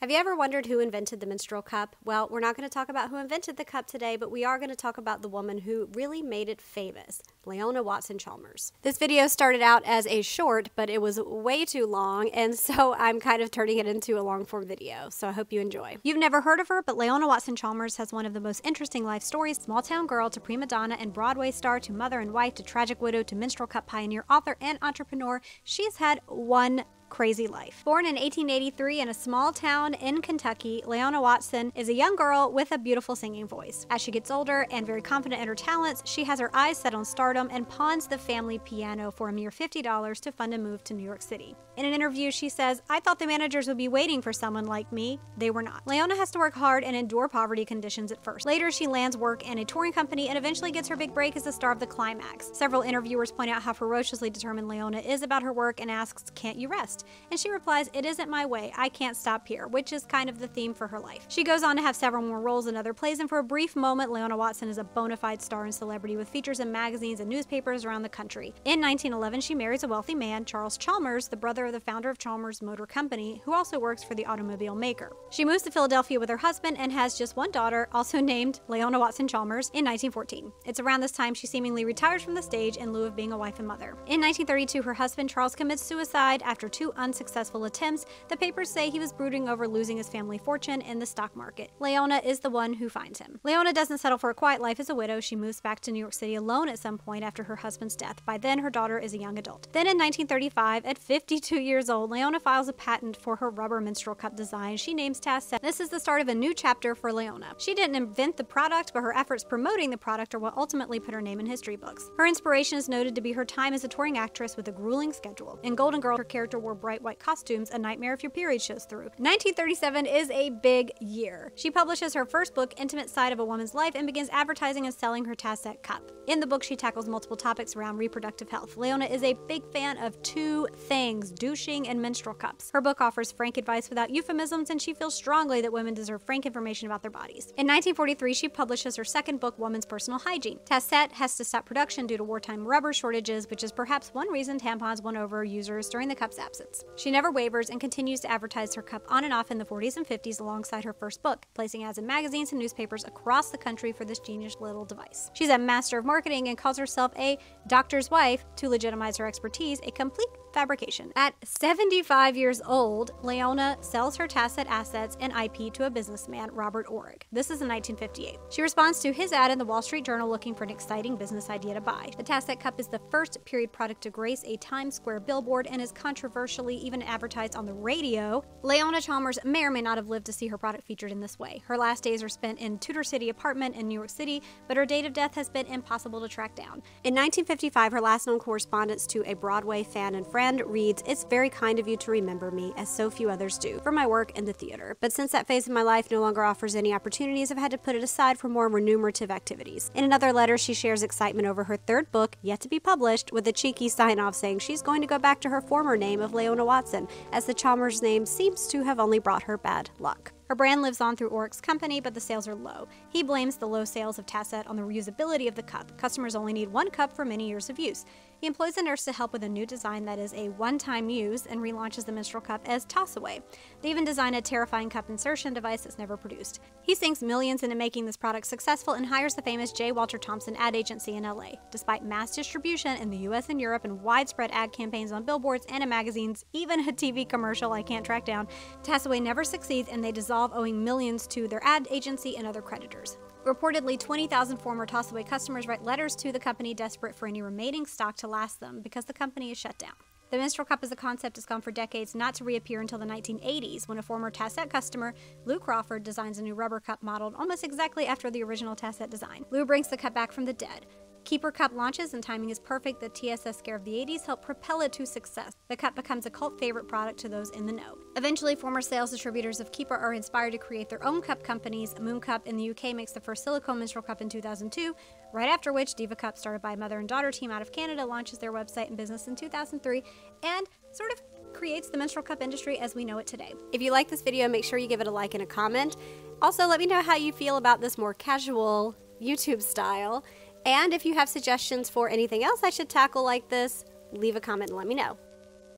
Have you ever wondered who invented the menstrual cup? Well, we're not going to talk about who invented the cup today, but we are going to talk about the woman who really made it famous, Leona Watson Chalmers. This video started out as a short, but it was way too long, and so I'm kind of turning it into a long form video, so I hope you enjoy. You've never heard of her, but Leona Watson Chalmers has one of the most interesting life stories small town girl to prima donna and Broadway star to mother and wife to tragic widow to menstrual cup pioneer, author, and entrepreneur. She's had one crazy life. Born in 1883 in a small town in Kentucky, Leona Watson is a young girl with a beautiful singing voice. As she gets older and very confident in her talents, she has her eyes set on stardom and pawns the family piano for a mere $50 to fund a move to New York City. In an interview, she says, I thought the managers would be waiting for someone like me. They were not. Leona has to work hard and endure poverty conditions at first. Later, she lands work in a touring company and eventually gets her big break as the star of the climax. Several interviewers point out how ferociously determined Leona is about her work and asks, Can't you rest? And she replies, It isn't my way. I can't stop here, which is kind of the theme for her life. She goes on to have several more roles in other plays, and for a brief moment, Leona Watson is a bona fide star and celebrity with features in magazines and newspapers around the country. In 1911, she marries a wealthy man, Charles Chalmers, the brother of the founder of Chalmers Motor Company, who also works for the automobile maker. She moves to Philadelphia with her husband and has just one daughter, also named Leona Watson Chalmers, in 1914. It's around this time she seemingly retires from the stage in lieu of being a wife and mother. In 1932, her husband Charles commits suicide after two unsuccessful attempts, the papers say he was brooding over losing his family fortune in the stock market. Leona is the one who finds him. Leona doesn't settle for a quiet life as a widow. She moves back to New York City alone at some point after her husband's death. By then, her daughter is a young adult. Then in 1935, at 52 years old, Leona files a patent for her rubber menstrual cup design. She names Tassette. This is the start of a new chapter for Leona. She didn't invent the product, but her efforts promoting the product are what ultimately put her name in history books. Her inspiration is noted to be her time as a touring actress with a grueling schedule. In Golden Girl, her character wore bright white costumes, a nightmare if your period shows through. 1937 is a big year. She publishes her first book, Intimate Side of a Woman's Life, and begins advertising and selling her Tassette cup. In the book, she tackles multiple topics around reproductive health. Leona is a big fan of two things douching and menstrual cups. Her book offers frank advice without euphemisms, and she feels strongly that women deserve frank information about their bodies. In 1943, she publishes her second book, Woman's Personal Hygiene. Tassette has to stop production due to wartime rubber shortages, which is perhaps one reason tampons won over users during the cup's absence. She never wavers and continues to advertise her cup on and off in the 40s and 50s alongside her first book, placing ads in magazines and newspapers across the country for this genius little device. She's a master of marketing and calls herself a doctor's wife to legitimize her expertise, a complete fabrication. At 75 years old, Leona sells her Tassette assets and IP to a businessman, Robert Oreck. This is in 1958. She responds to his ad in the Wall Street Journal looking for an exciting business idea to buy. The Tassette cup is the first period product to grace a Times Square billboard and is controversially even advertised on the radio. Leona Chalmers may or may not have lived to see her product featured in this way. Her last days are spent in Tudor City apartment in New York City, but her date of death has been impossible to track down. In 1955, her last known correspondence to a Broadway fan and friend friend reads, It's very kind of you to remember me, as so few others do, for my work in the theater. But since that phase of my life no longer offers any opportunities, I've had to put it aside for more remunerative activities. In another letter, she shares excitement over her third book, yet to be published, with a cheeky sign off saying she's going to go back to her former name of Leona Watson, as the Chalmers name seems to have only brought her bad luck. Her brand lives on through Oreck's company, but the sales are low. He blames the low sales of Tassette on the reusability of the cup. Customers only need one cup for many years of use. He employs a nurse to help with a new design that is a one-time use and relaunches the menstrual cup as Tassaway. They even design a terrifying cup insertion device that's never produced. He sinks millions into making this product successful and hires the famous J. Walter Thompson ad agency in LA. Despite mass distribution in the US and Europe and widespread ad campaigns on billboards and in magazines, even a TV commercial I can't track down, Tassaway never succeeds and they dissolve owing millions to their ad agency and other creditors. Reportedly, 20,000 former Tassaway customers write letters to the company desperate for any remaining stock to last them because the company is shut down. The menstrual cup as a concept has gone for decades, not to reappear until the 1980s when a former Tassette customer, Lou Crawford, designs a new rubber cup modeled almost exactly after the original Tassette design. Lou brings the cup back from the dead. Keeper Cup launches and timing is perfect. The TSS scare of the 80s helped propel it to success. The cup becomes a cult favorite product to those in the know. Eventually, former sales distributors of Keeper are inspired to create their own cup companies. Moon Cup in the UK makes the first silicone menstrual cup in 2002, right after which Diva Cup, started by a mother and daughter team out of Canada, launches their website and business in 2003 and sort of creates the menstrual cup industry as we know it today. If you like this video, make sure you give it a like and a comment. Also, let me know how you feel about this more casual YouTube style. And if you have suggestions for anything else I should tackle like this, leave a comment and let me know.